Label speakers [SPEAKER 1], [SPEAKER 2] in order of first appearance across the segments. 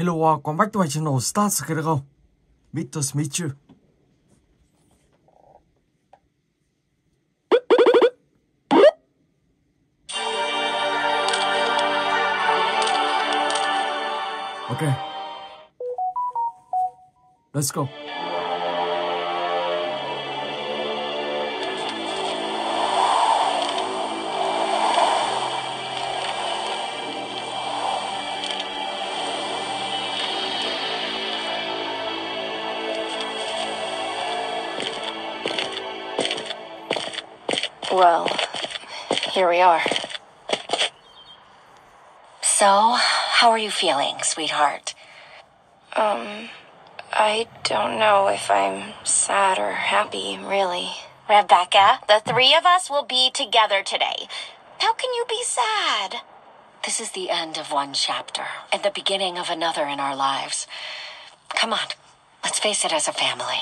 [SPEAKER 1] Hello, uh, welcome back to my channel, Start Go. Mr. Smith you. Okay. Let's go.
[SPEAKER 2] We are.
[SPEAKER 3] So, how are you feeling, sweetheart?
[SPEAKER 2] Um, I don't know if I'm sad or happy, really.
[SPEAKER 3] Rebecca, the three of us will be together today. How can you be sad? This is the end of one chapter and the beginning of another in our lives. Come on, let's face it as a family.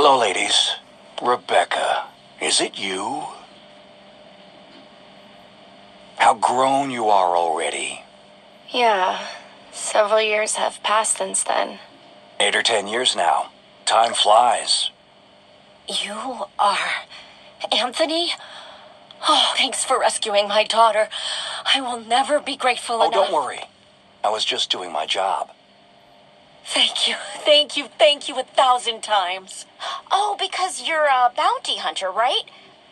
[SPEAKER 4] Hello, ladies. Rebecca, is it you? How grown you are already.
[SPEAKER 2] Yeah, several years have passed since then.
[SPEAKER 4] Eight or ten years now. Time flies.
[SPEAKER 3] You are Anthony? Oh, thanks for rescuing my daughter. I will never be grateful
[SPEAKER 4] Oh,
[SPEAKER 3] enough.
[SPEAKER 4] don't worry. I was just doing my job.
[SPEAKER 3] Thank you, thank you, thank you a thousand times. Oh, because you're a bounty hunter, right?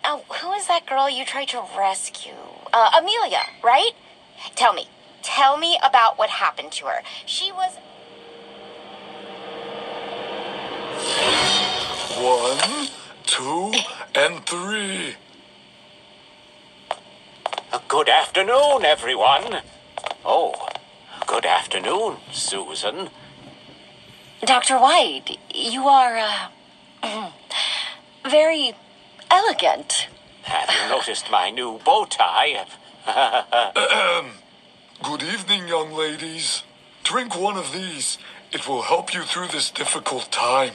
[SPEAKER 3] Uh, who is that girl you tried to rescue? Uh, Amelia, right? Tell me, tell me about what happened to her. She was.
[SPEAKER 5] One, two, and three.
[SPEAKER 6] Good afternoon, everyone. Oh, good afternoon, Susan.
[SPEAKER 3] Dr. White, you are, uh, very elegant.
[SPEAKER 6] Have you noticed my new bow tie?
[SPEAKER 5] Good evening, young ladies. Drink one of these. It will help you through this difficult time.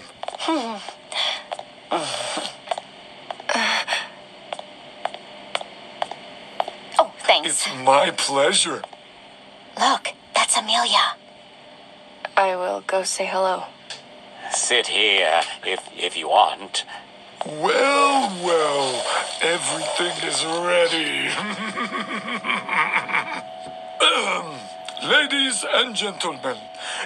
[SPEAKER 3] Oh, thanks.
[SPEAKER 5] It's my pleasure.
[SPEAKER 3] Look, that's Amelia.
[SPEAKER 2] I will go say hello.
[SPEAKER 6] Sit here if if you want.
[SPEAKER 5] Well, well, everything is ready. Ladies and gentlemen,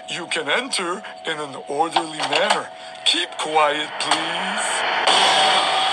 [SPEAKER 5] you can enter in an orderly manner. Keep quiet, please.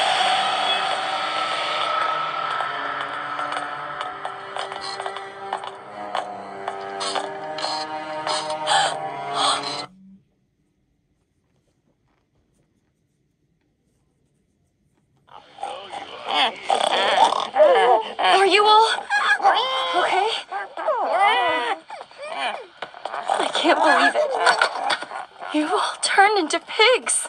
[SPEAKER 2] Turned into pigs.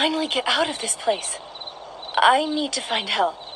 [SPEAKER 2] Finally get out of this place. I need to find help.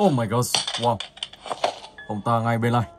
[SPEAKER 1] Oh my god, wow. Ông ta ngay bên này.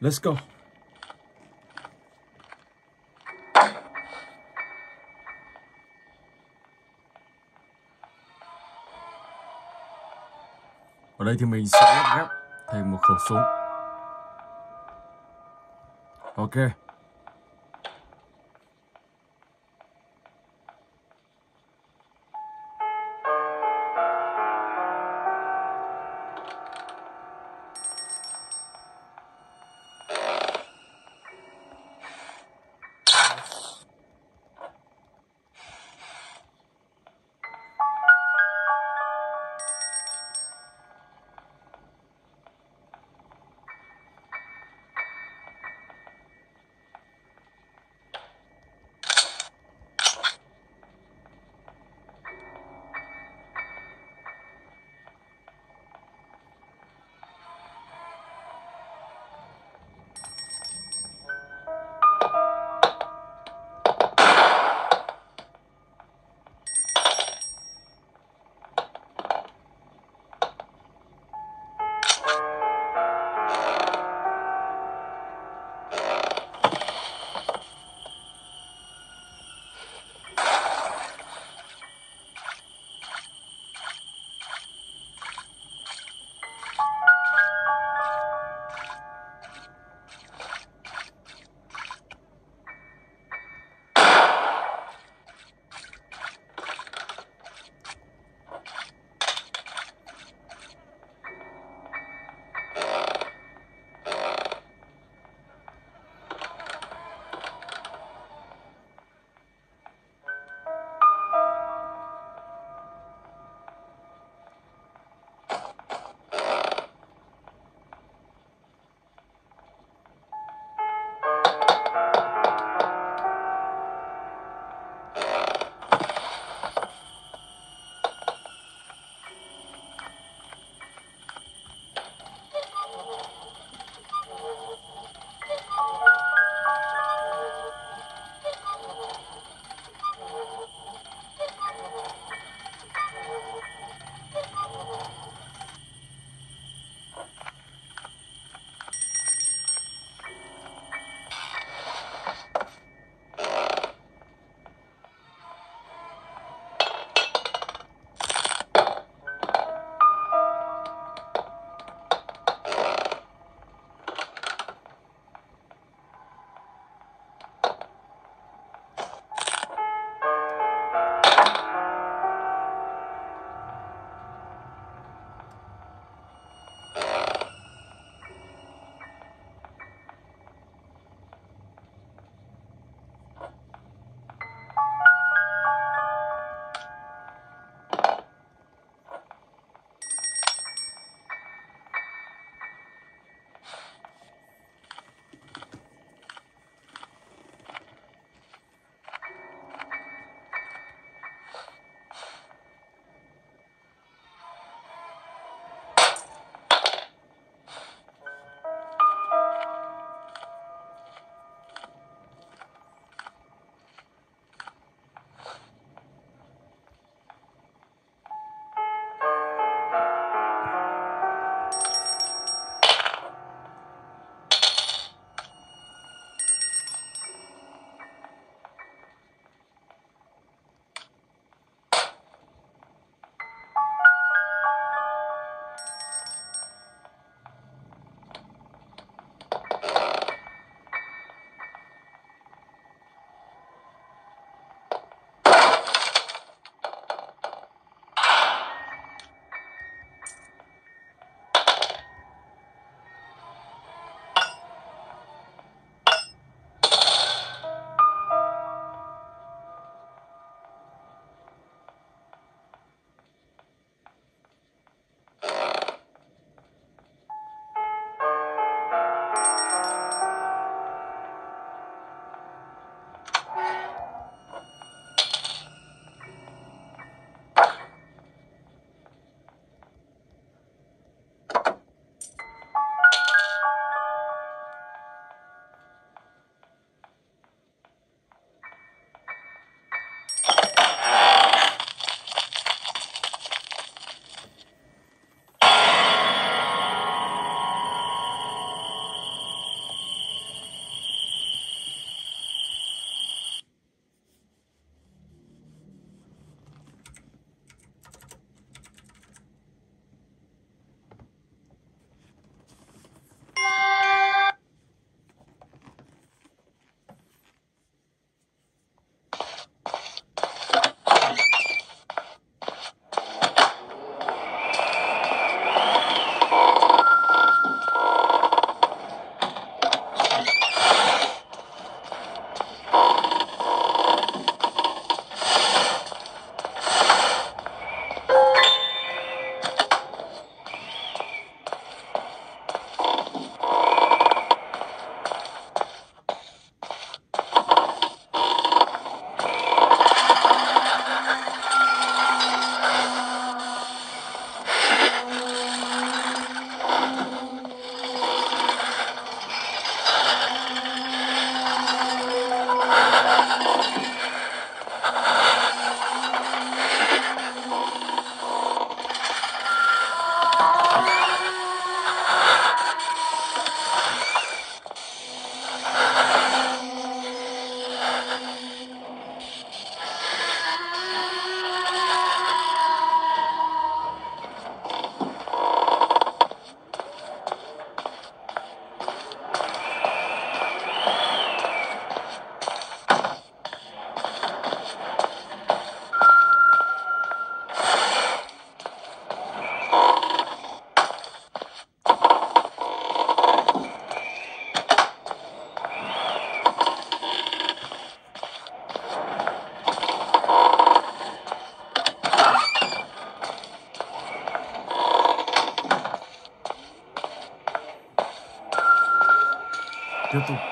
[SPEAKER 1] Let's go. Ở đây thì mình sẽ ghép thành một khẩu súng ok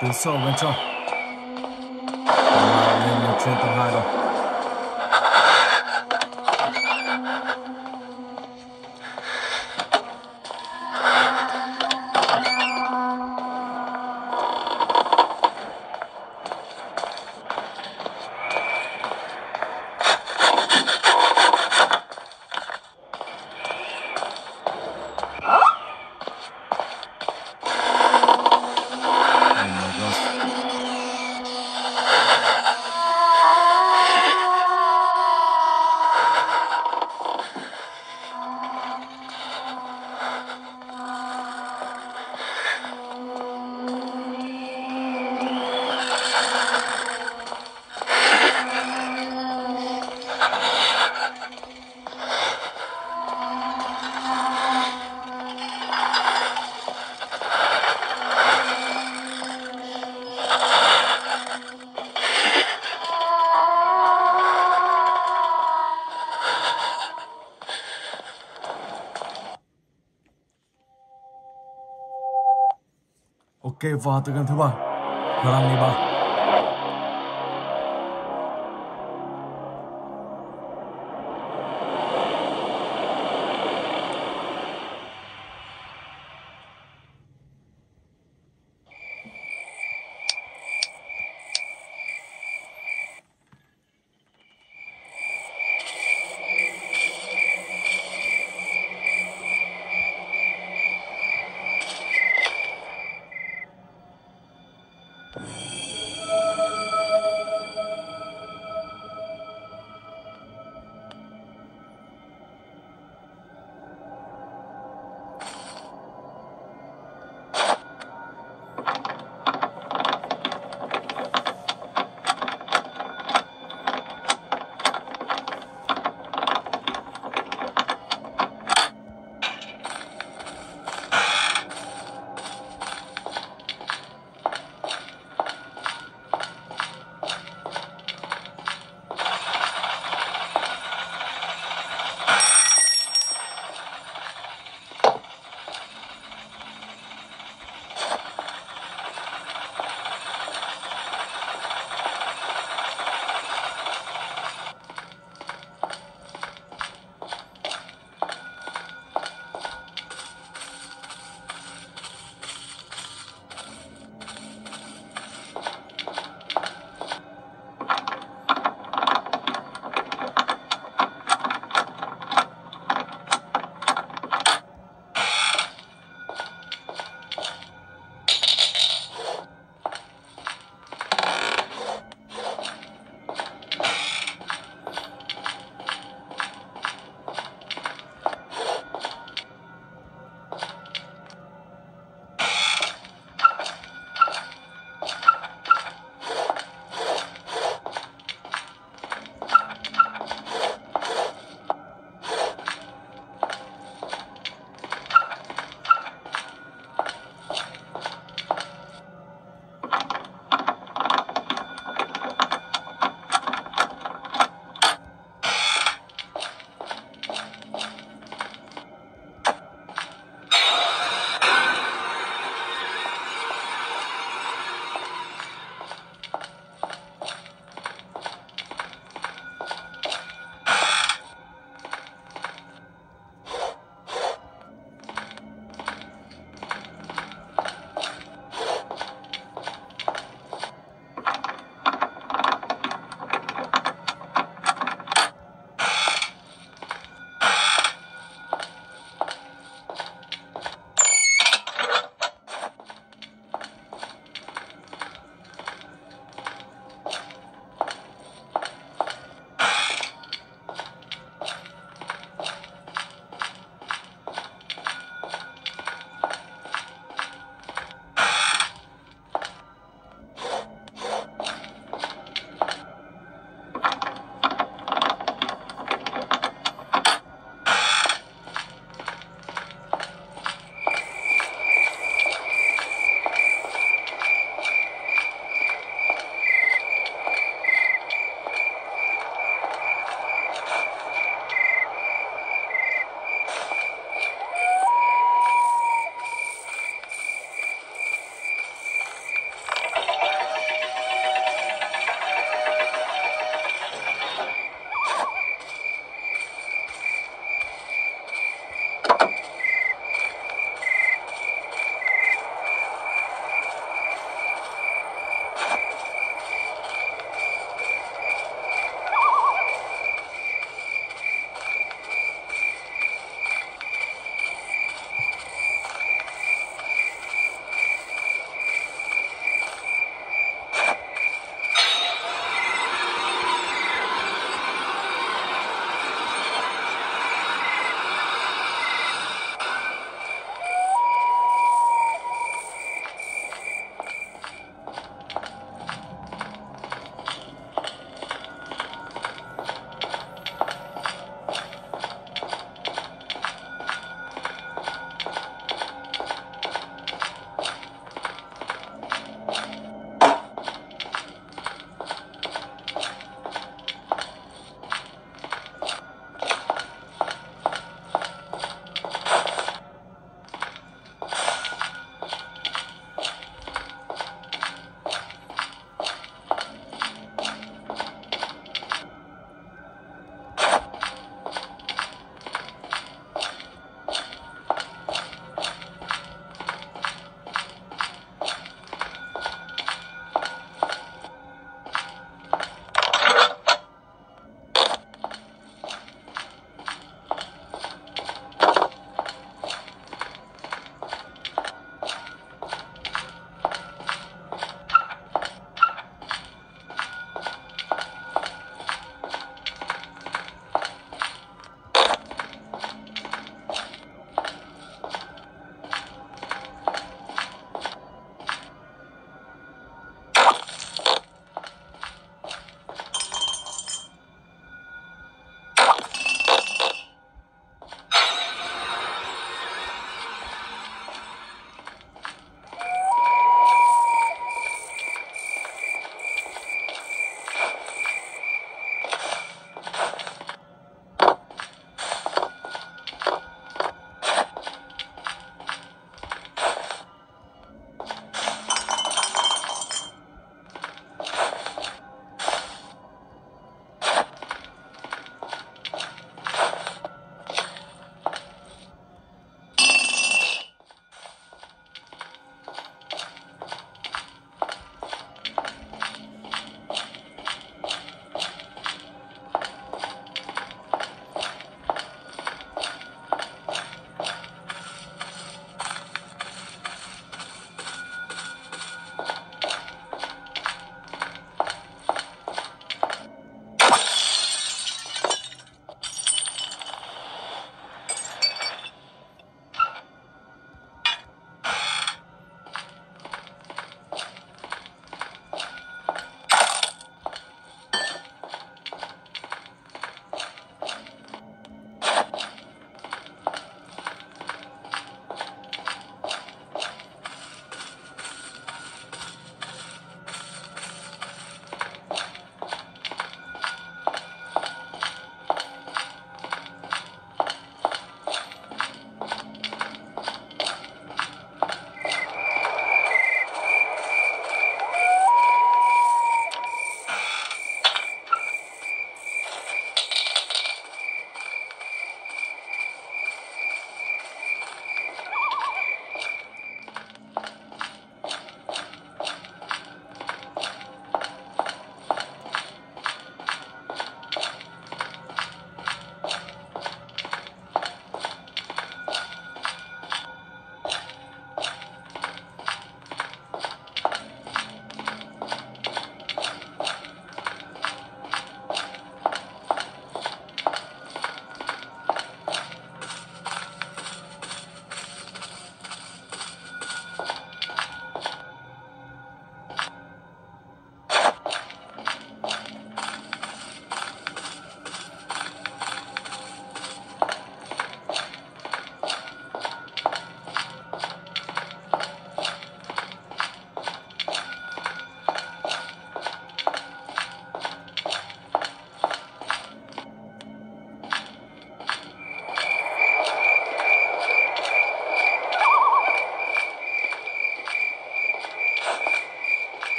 [SPEAKER 1] 不错，文章。kê vào từ game thứ ba. Grand Ba.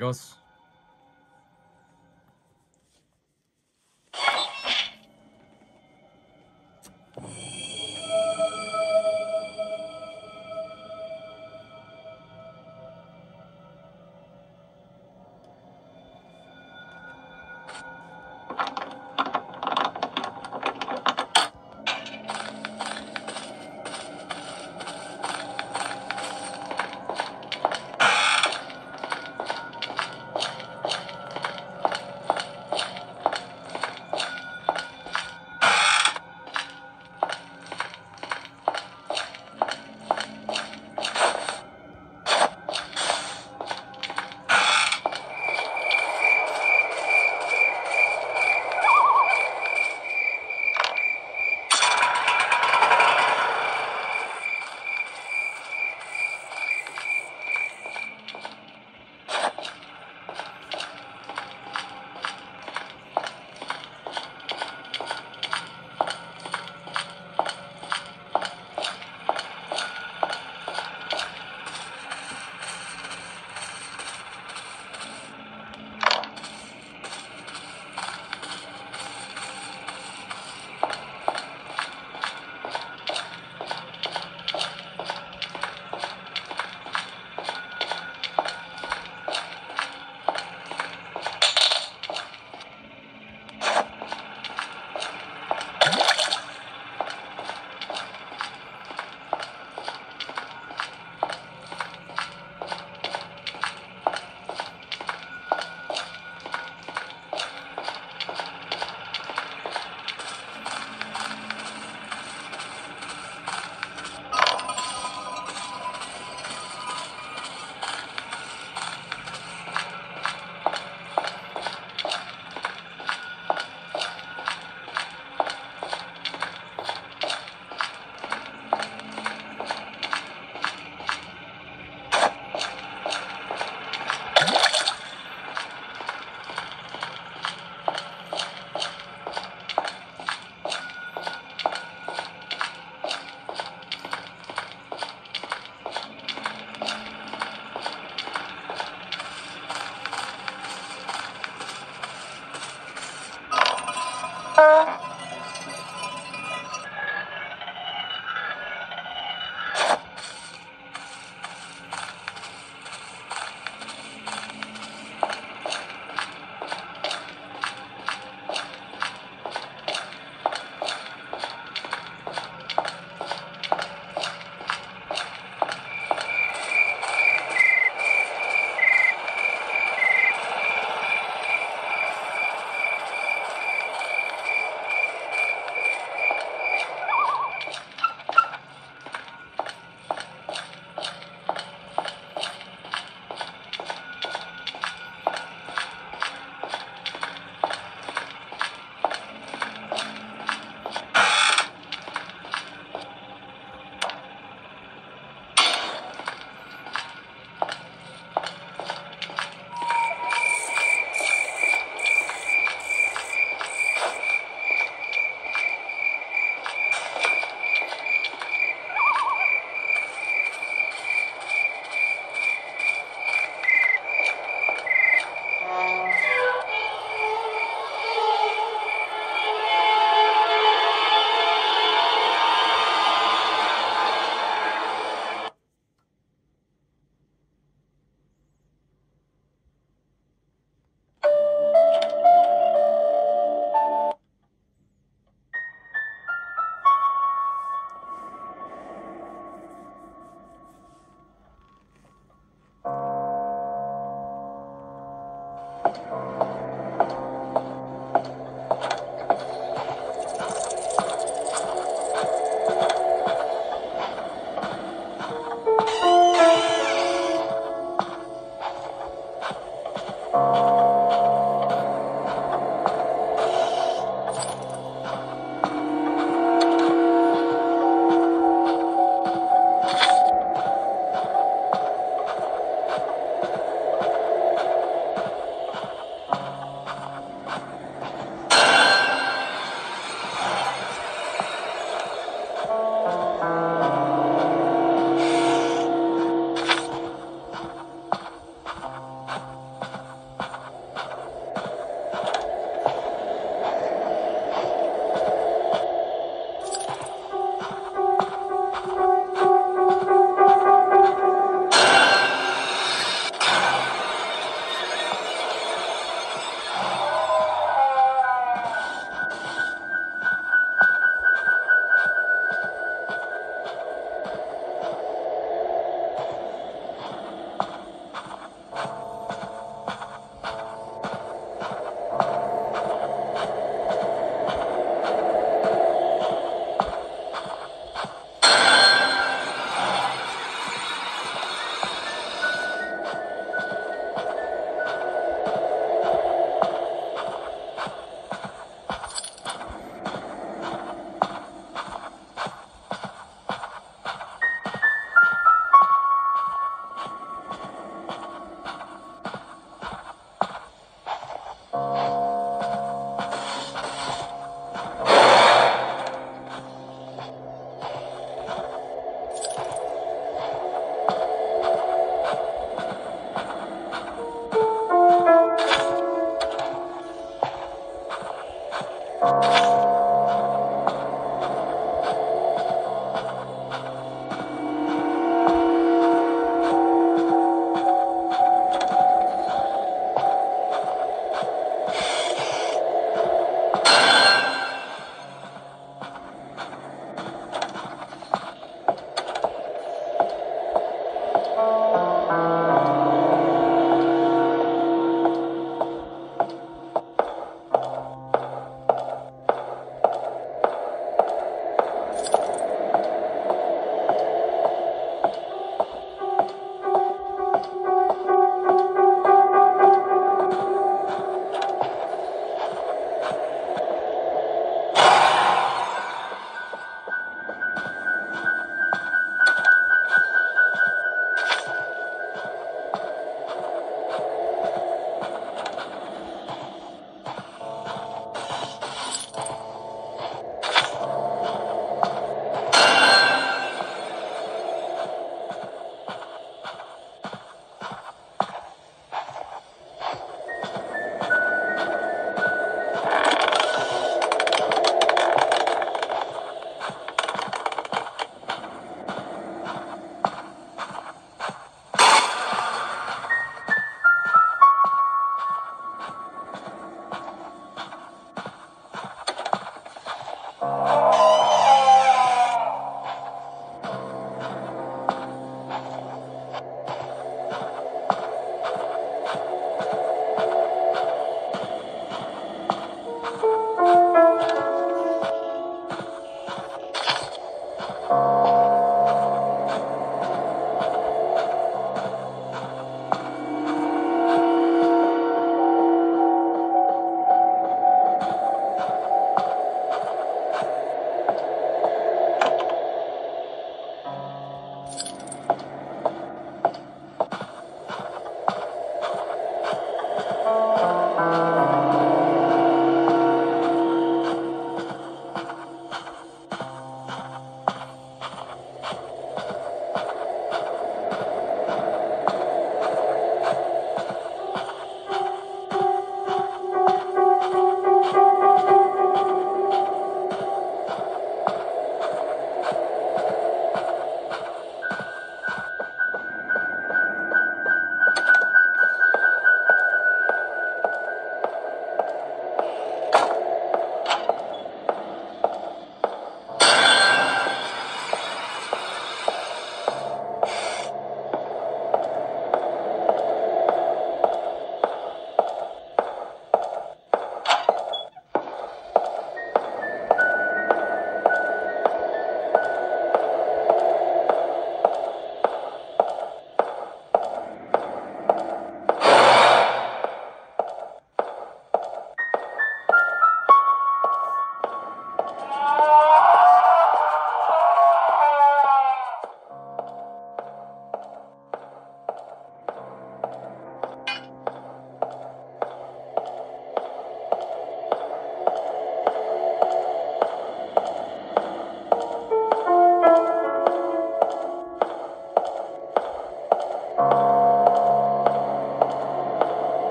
[SPEAKER 1] negócio?